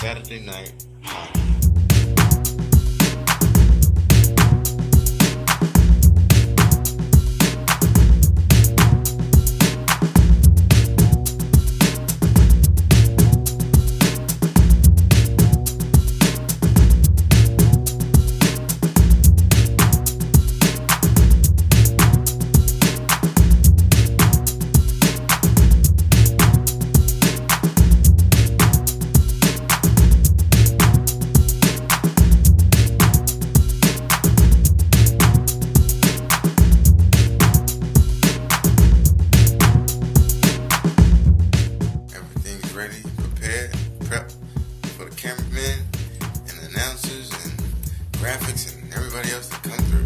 Saturday night. ready, prepared, prep for the cameramen and the announcers and graphics and everybody else that come through.